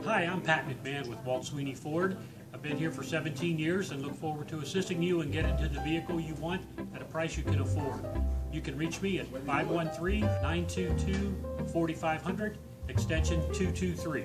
Hi, I'm Pat McMahon with Walt Sweeney Ford. I've been here for 17 years and look forward to assisting you and get into the vehicle you want at a price you can afford. You can reach me at 513 922 4500, extension 223.